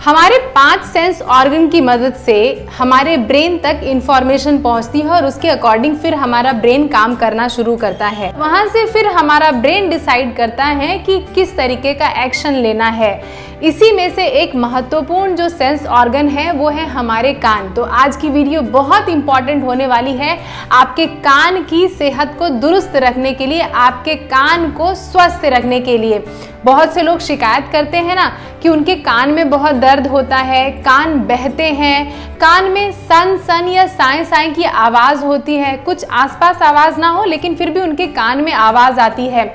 हमारे पाँच sense organ की मदद से हमारे ब्रेन तक इंफॉर्मेशन पहुँचती है और उसके अकॉर्डिंग फिर हमारा ब्रेन काम करना शुरू करता है। वहाँ से फिर हमारा ब्रेन डिसाइड करता है कि किस तरीके का एक्शन लेना है। इसी में से एक महत्वपूर्ण जो सेंस ऑर्गन है, वो है हमारे कान। तो आज की वीडियो बहुत इंपॉर्टेंट होने वाली है। आपके कान की सेहत को दुरुस्त रखने के लिए, आपके कान को स्वस्थ रखने के लिए। बहुत से लोग शिकायत करते हैं ना कि उनके कान में बहुत दर्द होता है, कान बहते हैं, कान में सन सन या साए साए की आवाज़ होती है। कुछ आसपास आवाज़ ना हो, लेकिन फिर भी उनके कान में आवाज़ आती है।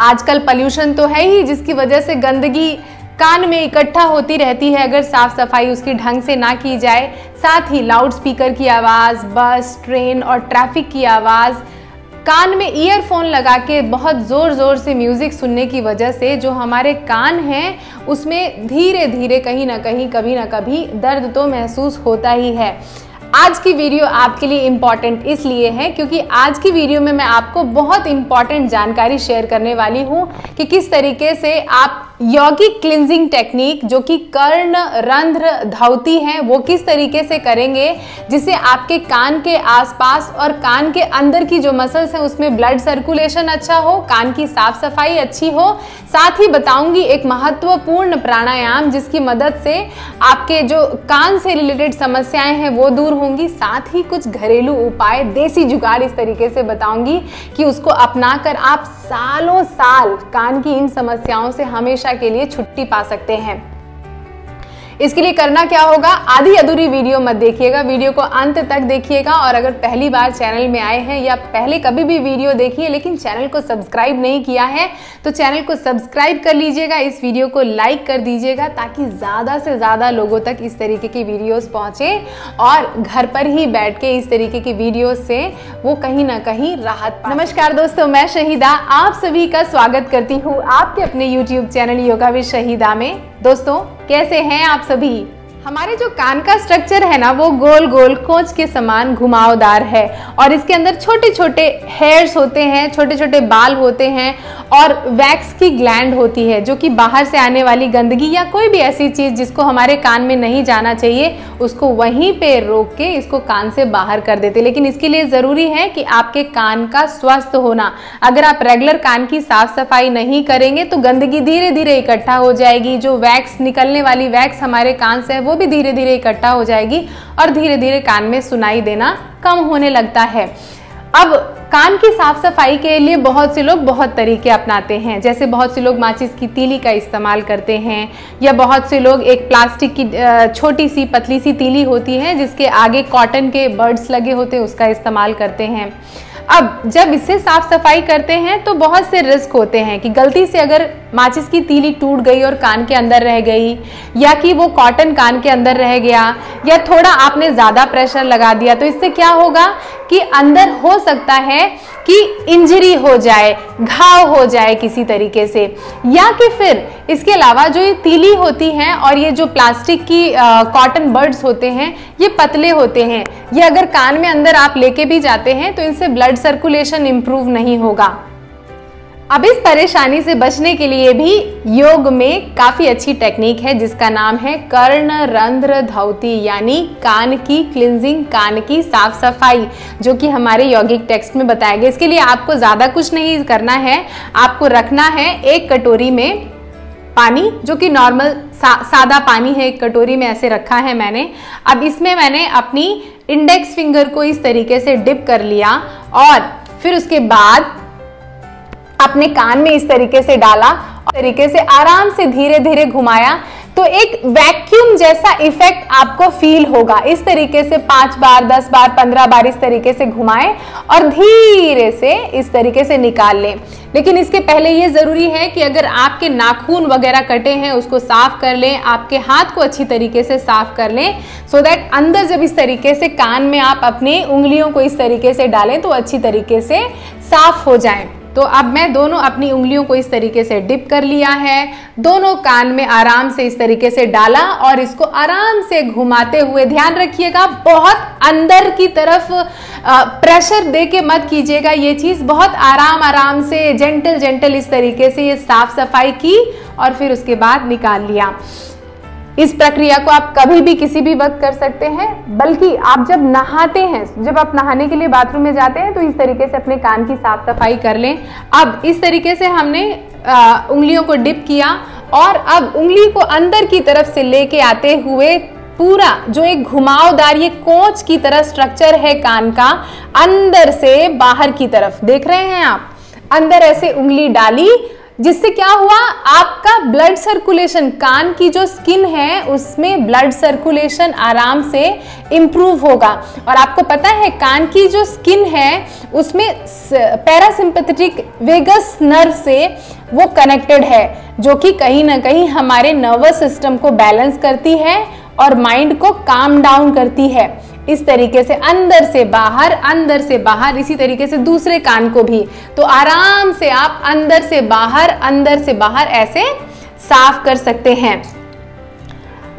आजकल पॉल्यूशन तो है ही, जिसकी वजह से गंदगी कान में इकट्ठा होती रहती है। अगर साफ़ सफ़ाई उसकी ढंग से ना की जाए, साथ ही लाउड स्पीकर की आवाज़, बस, ट्रेन और ट्रैफ़िक की आवाज़, कान में ईयरफोन लगा के बहुत ज़ोर ज़ोर से म्यूज़िक सुनने की वजह से जो हमारे कान हैं, उसमें धीरे धीरे कहीं ना कहीं, कभी ना कभी दर्द तो महसूस होता ही है। आज की वीडियो आपके लिए इंपॉर्टेंट इसलिए है क्योंकि आज की वीडियो में मैं आपको बहुत इंपॉर्टेंट जानकारी शेयर करने वाली हूँ कि किस तरीके से आप यौगिक क्लिनजिंग टेक्निक जो कि कर्ण, रंध्र धावती है, वो किस तरीके से करेंगे, जिससे आपके कान के आसपास और कान के अंदर की जो मसल्स हैं, उसमें ब्लड सर्कुलेशन अच्छा हो, कान की साफ़ सफ़ाई अच्छी हो। साथ ही बताऊँगी एक महत्वपूर्ण प्राणायाम जिसकी मदद से आपके जो कान से रिलेटेड समस्याएँ हैं, वो दूर होंगी। साथ ही कुछ घरेलू उपाय, देसी जुगाड़ इस तरीके से बताऊँगी कि उसको अपनाकर आप सालों साल कान की इन समस्याओं से हमेशा के लिए छुट्टी पा सकते हैं। इसके लिए करना क्या होगा? आधी अधूरी वीडियो मत देखिएगा। वीडियो को अंत तक देखिएगा और अगर पहली बार चैनल में आए हैं या पहले कभी भी वीडियो देखिए लेकिन चैनल को सब्सक्राइब नहीं किया है तो चैनल को सब्सक्राइब कर लीजिएगा। इस वीडियो को लाइक कर दीजिएगा ताकि ज़्यादा से ज़्यादा लोगों तक इस तरीके की वीडियोस पहुँचे और घर पर ही बैठ के इस तरीके की वीडियो से वो कहीं ना कहीं राहत नमस्कार दोस्तों, मैं शहीदा आप सभी का स्वागत करती हूँ आपके अपने YouTube channel yoga with Shahida में। दोस्तों कैसे हैं आप सभी? हमारे जो कान का स्ट्रक्चर है ना, वो गोल गोल कोच के समान घुमावदार है। और इसके अंदर छोटे छोटे हेयर्स होते हैं छोटे छोटे बाल होते हैं और वैक्स की ग्लैंड होती है, जो कि बाहर से आने वाली गंदगी या कोई भी ऐसी चीज़ जिसको हमारे कान में नहीं जाना चाहिए, उसको वहीं पे रोक के इसको कान से बाहर कर देते लेकिन इसके लिए ज़रूरी है कि आपके कान का स्वस्थ होना। अगर आप रेगुलर कान की साफ़ सफ़ाई नहीं करेंगे तो गंदगी धीरे धीरे इकट्ठा हो जाएगी। जो वैक्स निकलने वाली वैक्स हमारे कान से है, वो भी धीरे धीरे इकट्ठा हो जाएगी और धीरे धीरे कान में सुनाई देना कम होने लगता है। अब कान की साफ़ सफ़ाई के लिए बहुत से लोग बहुत तरीके अपनाते हैं। जैसे बहुत से लोग माचिस की तीली का इस्तेमाल करते हैं, या बहुत से लोग एक प्लास्टिक की छोटी सी, पतली सी तीली होती है, जिसके आगे कॉटन के बर्ड्स लगे होते हैं, उसका इस्तेमाल करते हैं। अब जब इससे साफ़ सफ़ाई करते हैं तो बहुत से रिस्क होते हैं कि गलती से अगर माचिस की तीली टूट गई और कान के अंदर रह गई, या कि वो कॉटन कान के अंदर रह गया, या थोड़ा आपने ज़्यादा प्रेशर लगा दिया तो इससे क्या होगा कि अंदर हो सकता है कि इंजरी हो जाए, घाव हो जाए किसी तरीके से, या कि फिर इसके अलावा जो ये तीली होती हैं और ये जो प्लास्टिक की कॉटन बर्ड्स होते हैं, ये पतले होते हैं, ये अगर कान में अंदर आप लेके भी जाते हैं तो इनसे ब्लड सर्कुलेशन इम्प्रूव नहीं होगा। अब इस परेशानी से बचने के लिए भी योग में काफ़ी अच्छी टेक्निक है जिसका नाम है कर्ण रंध्र धौती यानी कान की क्लिनजिंग कान की साफ़ सफ़ाई जो कि हमारे यौगिक टेक्स्ट में बताया गया। इसके लिए आपको ज़्यादा कुछ नहीं करना है आपको रखना है एक कटोरी में पानी जो कि नॉर्मल सा, सादा पानी है एक कटोरी में ऐसे रखा है मैंने। अब इसमें मैंने अपनी इंडेक्स फिंगर को इस तरीके से डिप कर लिया और फिर उसके बाद अपने कान में इस तरीके से डाला, और तरीके से आराम से धीरे धीरे घुमाया तो एक वैक्यूम जैसा इफ़ेक्ट आपको फील होगा। इस तरीके से पाँच बार, दस बार, पंद्रह बार इस तरीके से घुमाएँ और धीरे से इस तरीके से निकाल लें। लेकिन इसके पहले ये ज़रूरी है कि अगर आपके नाखून वगैरह कटे हैं, उसको साफ़ कर लें, आपके हाथ को अच्छी तरीके से साफ़ कर लें सो so दैट अंदर जब इस तरीके से कान में आप अपनी उंगलियों को इस तरीके से डालें तो अच्छी तरीके से साफ़ हो जाएँ। तो अब मैं दोनों अपनी उंगलियों को इस तरीके से डिप कर लिया है। दोनों कान में आराम से इस तरीके से डाला और इसको आराम से घुमाते हुए ध्यान रखिएगा, बहुत अंदर की तरफ़ प्रेशर दे के मत कीजिएगा। ये चीज़ बहुत आराम आराम से जेंटल जेंटल इस तरीके से ये साफ़ सफ़ाई की और फिर उसके बाद निकाल लिया। इस प्रक्रिया को आप कभी भी किसी भी वक्त कर सकते हैं बल्कि आप जब नहाते हैं जब आप नहाने के लिए बाथरूम में जाते हैं तो इस तरीके से अपने कान की साफ़ सफ़ाई कर लें। अब इस तरीके से हमने आ, उंगलियों को डिप किया और अब उंगली को अंदर की तरफ़ से लेके आते हुए पूरा जो एक घुमावदार ये कोच की तरह स्ट्रक्चर है कान का अंदर से बाहर की तरफ़। देख रहे हैं आप? अंदर ऐसे उंगली डाली जिससे क्या हुआ? आपका ब्लड सर्कुलेशन कान की जो स्किन है, उसमें ब्लड सर्कुलेशन आराम से इम्प्रूव होगा। और आपको पता है, कान की जो स्किन है, उसमें पैरासिम्पथेटिक वेगस नर्व से वो कनेक्टेड है, जो कि कहीं ना कहीं हमारे नर्वस सिस्टम को बैलेंस करती है और माइंड को काम डाउन करती है। इस तरीके से अंदर से बाहर, अंदर से बाहर, इसी तरीके से दूसरे कान को भी। तो आराम से आप अंदर से बाहर, अंदर से बाहर ऐसे साफ़ कर सकते हैं।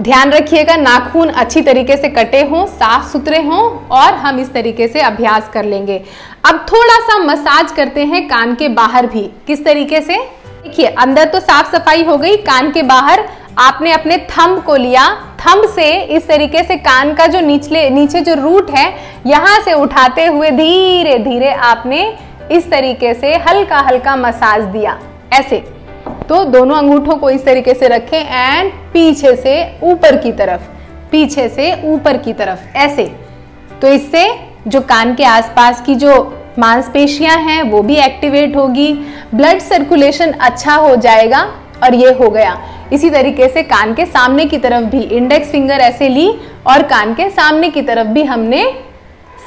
ध्यान रखिएगा, नाखून अच्छी तरीके से कटे हों, साफ़ सुथरे हों और हम इस तरीके से अभ्यास कर लेंगे। अब थोड़ा सा मसाज करते हैं कान के बाहर भी। किस तरीके से? देखिए, अंदर तो साफ़ सफ़ाई हो गई, कान के बाहर आपने अपने थंब को लिया। थंब से इस तरीके से कान का जो नीचले, नीचे जो रूट है, यहाँ से उठाते हुए धीरे धीरे आपने इस तरीके से हल्का हल्का मसाज दिया। ऐसे। तो दोनों अंगूठों को इस तरीके से रखें एंड पीछे से ऊपर की तरफ़। पीछे से ऊपर की तरफ़। ऐसे। तो इससे जो कान के आसपास की जो मांसपेशियाँ हैं, वो भी एक्टिवेट होगी। ब्लड सर्कुलेशन अच्छा हो जाएगा और ये हो गया। इसी तरीके से कान के सामने की तरफ़ भी इंडेक्स फिंगर ऐसे ली और कान के सामने की तरफ़ भी हमने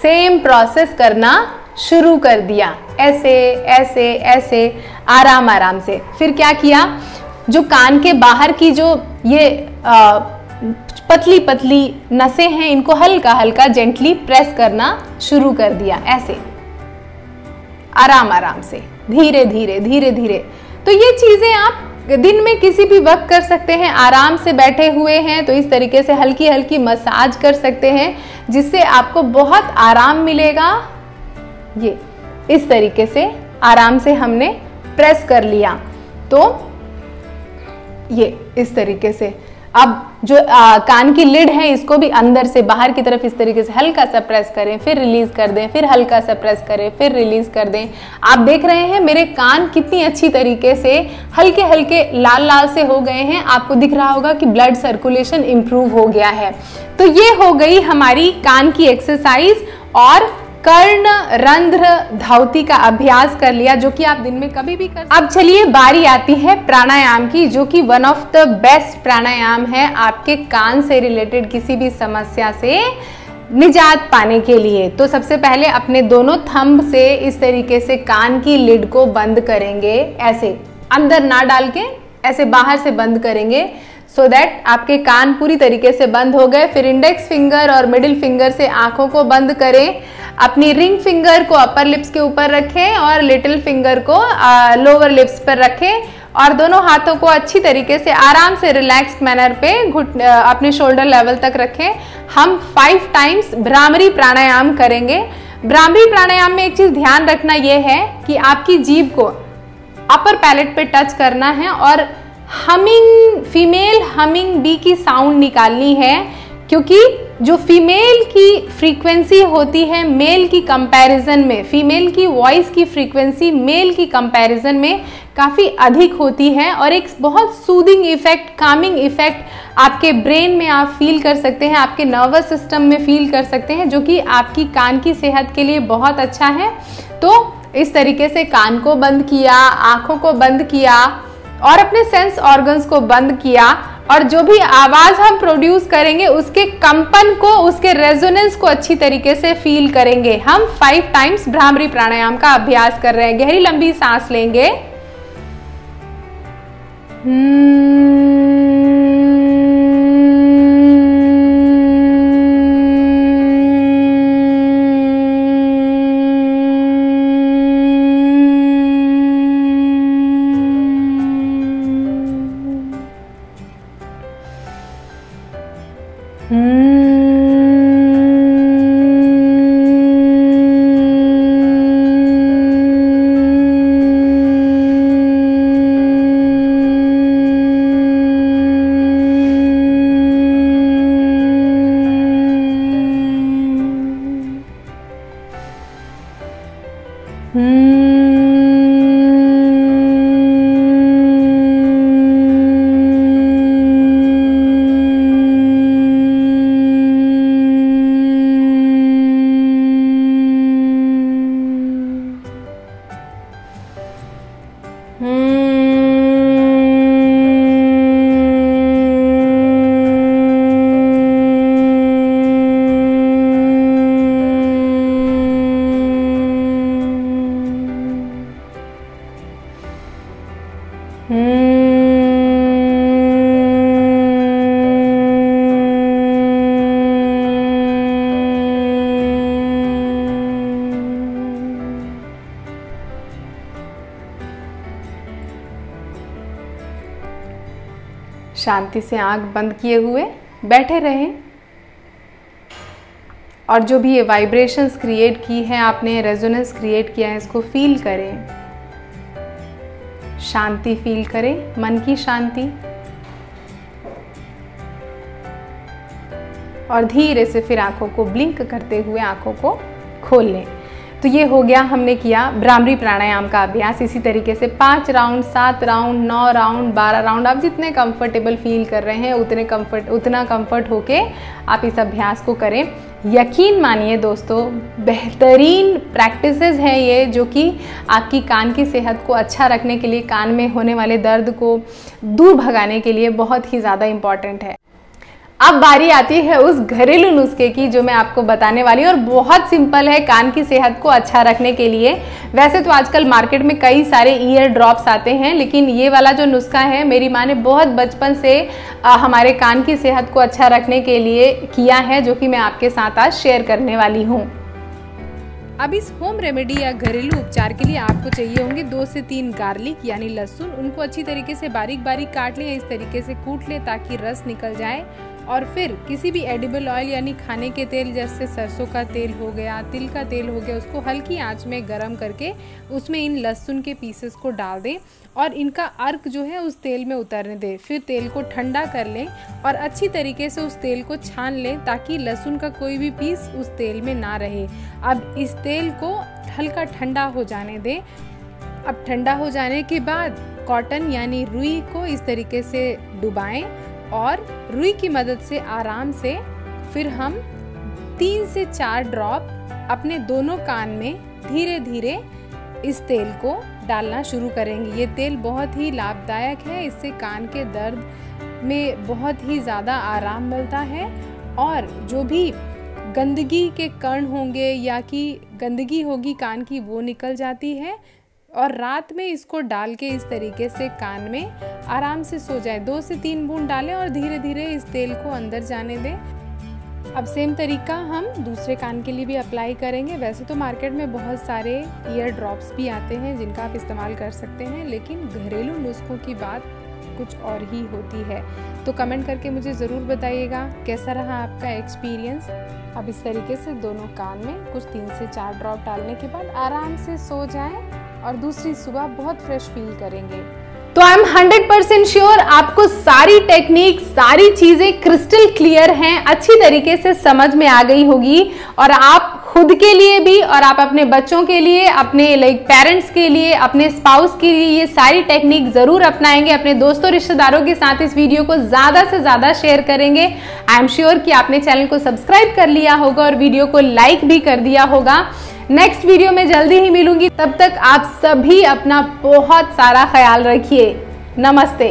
सेम प्रोसेस करना शुरू कर दिया। ऐसे ऐसे ऐसे आराम आराम से। फिर क्या किया? जो कान के बाहर की जो ये आ, पतली पतली नसें हैं इनको हल्का हल्का जेंटली प्रेस करना शुरू कर दिया। ऐसे। आराम आराम से। धीरे धीरे धीरे धीरे। तो ये चीज़ें आप दिन में किसी भी वक्त कर सकते हैं, आराम से बैठे हुए हैं तो इस तरीके से हल्की हल्की मसाज कर सकते हैं, जिससे आपको बहुत आराम मिलेगा। ये, इस तरीके से आराम से हमने प्रेस कर लिया। तो ये, इस तरीके से। अब जो आ, कान की लिड है इसको भी अंदर से बाहर की तरफ़ इस तरीके से हल्का सा प्रेस करें फिर रिलीज़ कर दें फिर हल्का सा प्रेस करें फिर रिलीज़ कर दें। आप देख रहे हैं मेरे कान कितनी अच्छी तरीके से हल्के हल्के लाल लाल से हो गए हैं। आपको दिख रहा होगा कि ब्लड सर्कुलेशन इंप्रूव हो गया है। तो ये हो गई हमारी कान की एक्सरसाइज और कर्ण रंध्र धावती का अभ्यास कर लिया, जो कि आप दिन में कभी भी कर अब चलिए बारी आती है प्राणायाम की, जो कि one of the best pranayama है आपके कान से रिलेटेड किसी भी समस्या से निजात पाने के लिए। तो सबसे पहले अपने दोनों थंब से इस तरीके से कान की लिड को बंद करेंगे, ऐसे अंदर ना डाल के, ऐसे बाहर से बंद करेंगे। सो so दैट आपके कान पूरी तरीके से बंद हो गए, फिर इंडेक्स फिंगर और मिडिल फिंगर से आँखों को बंद करें, अपनी रिंग फिंगर को अपर लिप्स के ऊपर रखें और लिटिल फिंगर को लोअर लिप्स पर रखें और दोनों हाथों को अच्छी तरीके से आराम से रिलैक्स मैनर पे घुट अपने शोल्डर लेवल तक रखें। हम फाइव टाइम्स भ्रामरी प्राणायाम करेंगे। भ्रामरी प्राणायाम में एक चीज़ ध्यान रखना यह है कि आपकी जीभ को अपर पैलेट पे टच करना है और हमिंग फीमेल हमिंग बी की साउंड निकालनी है, क्योंकि जो फीमेल की फ्रीक्वेंसी होती है मेल की कंपैरिजन में फीमेल की वॉइस की फ्रीक्वेंसी मेल की कंपैरिजन में काफ़ी अधिक होती है और एक बहुत सूदिंग इफ़ेक्ट कामिंग इफ़ेक्ट आपके ब्रेन में आप फील कर सकते हैं, आपके नर्वस सिस्टम में फील कर सकते हैं, जो कि आपकी कान की सेहत के लिए बहुत अच्छा है। तो इस तरीके से कान को बंद किया, आँखों को बंद किया और अपने सेंस ऑर्गन्स को बंद किया और जो भी आवाज़ हम प्रोड्यूस करेंगे, उसके कंपन को, उसके रेजोनेंस को अच्छी तरीके से फील करेंगे। हम फाइव टाइम्स भ्रामरी प्राणायाम का अभ्यास कर रहे हैं। गहरी लंबी सांस लेंगे। hmm. शांति से आँख बंद किए हुए बैठे रहें। और जो भी ये वाइब्रेशंस क्रिएट की है, आपने रेजोनेंस क्रिएट किया है, इसको फील करें। शांति फील करें, मन की शांति। और धीरे से फिर आँखों को ब्लिंक करते हुए आँखों को खोल लें। तो ये हो गया हमने किया ब्राह्मरी प्राणायाम का अभ्यास। इसी तरीके से पाँच राउंड, सात राउंड, नौ राउंड, बारह राउंड, आप जितने कंफर्टेबल फील कर रहे हैं, उतने कंफर्ट उतना कंफर्ट होके आप इस अभ्यास को करें। यकीन मानिए दोस्तों, बेहतरीन प्रैक्टिसेस हैं ये, जो कि आपकी कान की सेहत को अच्छा रखने के लिए, कान में होने वाले दर्द को दूर भगाने के लिए बहुत ही ज़्यादा इंपॉर्टेंट है। अब बारी आती है उस घरेलू नुस्खे की जो मैं आपको बताने वाली हूँ। और बहुत सिंपल है कान की सेहत को अच्छा रखने के लिए। वैसे तो आजकल मार्केट में कई सारे ईयर ड्रॉप्स आते हैं लेकिन ये वाला जो नुस्खा है मेरी माँ ने बहुत बचपन से आ, हमारे कान की सेहत को अच्छा रखने के लिए किया है जो कि मैं आपके साथ आज शेयर करने वाली हूँ। अब इस होम रेमेडी या घरेलू उपचार के लिए आपको चाहिए होंगे दो से तीन गार्लिक यानी लहसुन। उनको अच्छी तरीके से बारीक बारीक काट लें इस तरीके से कूट लें ताकि रस निकल जाए। और फिर किसी भी एडिबल ऑयल यानी खाने के तेल जैसे सरसों का तेल हो गया, तिल का तेल हो गया, उसको हल्की आँच में गरम करके उसमें इन लहसुन के पीसेस को डाल दें और इनका अर्क जो है उस तेल में उतरने दें। फिर तेल को ठंडा कर लें और अच्छी तरीके से उस तेल को छान लें ताकि लहसुन का कोई भी पीस उस तेल में ना रहे। अब इस तेल को हल्का ठंडा हो जाने दें। अब ठंडा हो जाने के बाद कॉटन यानी रुई को इस तरीके से डुबाएँ। और रुई की मदद से, आराम से फिर हम तीन से चार ड्रॉप अपने दोनों कान में धीरे धीरे इस तेल को डालना शुरू करेंगे। ये तेल बहुत ही लाभदायक है। इससे कान के दर्द में बहुत ही ज़्यादा आराम मिलता है और जो भी गंदगी के कण होंगे या कि गंदगी होगी कान की, वो निकल जाती है। और रात में इसको डाल के इस तरीके से कान में आराम से सो जाए। दो से तीन बूंद डालें और धीरे धीरे इस तेल को अंदर जाने दें। अब सेम तरीका हम दूसरे कान के लिए भी अप्लाई करेंगे। वैसे तो मार्केट में बहुत सारे ईयर ड्रॉप्स भी आते हैं, जिनका आप इस्तेमाल कर सकते हैं, लेकिन घरेलू नुस्खों की बात कुछ और ही होती है। तो कमेंट करके मुझे ज़रूर बताइएगा, कैसा रहा आपका एक्सपीरियंस अब इस तरीके से दोनों कान में कुछ तीन से चार ड्रॉप डालने के बाद आराम से सो जाएँ। और दूसरी सुबह बहुत फ्रेश फील करेंगे। तो I am hundred percent sure आपको सारी टेक्निक सारी चीज़ें क्रिस्टल क्लियर हैं, अच्छी तरीके से समझ में आ गई होगी। और आप खुद के लिए भी और आप अपने बच्चों के लिए, अपने लाइक पेरेंट्स के लिए, अपने स्पाउस के लिए ये सारी टेक्निक ज़रूर अपनाएँगे। अपने दोस्तों, रिश्तेदारों के साथ इस वीडियो को ज़्यादा से ज़्यादा शेयर करेंगे। आई एम श्योर कि आपने चैनल को सब्सक्राइब कर लिया होगा और वीडियो को लाइक भी कर दिया होगा। नेक्स्ट वीडियो में जल्दी ही मिलूँगी। तब तक आप सभी अपना बहुत सारा ख्याल रखिए। नमस्ते।